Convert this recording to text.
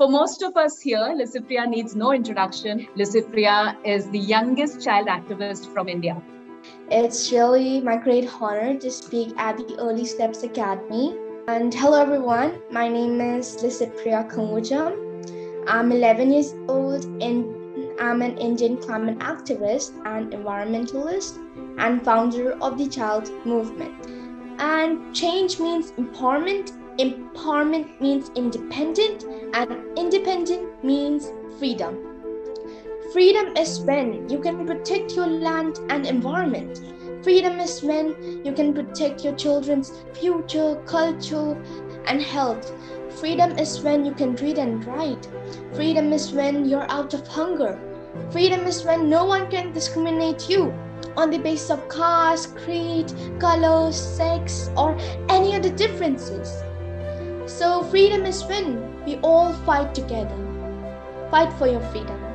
For most of us here, Licypriya needs no introduction. Licypriya is the youngest child activist from India. It's really my great honor to speak at the Early Steps Academy. And hello, everyone. My name is Licypriya Kangujam. I'm 11 years old and I'm an Indian climate activist and environmentalist and founder of the Child Movement. And change means empowerment, empowerment means independent, and independent means freedom. Freedom is when you can protect your land and environment. Freedom is when you can protect your children's future, culture, and health. Freedom is when you can read and write. Freedom is when you're out of hunger. Freedom is when no one can discriminate you on the basis of caste, creed, color, sex, or any other differences. So, freedom is when we all fight together. Fight for your freedom.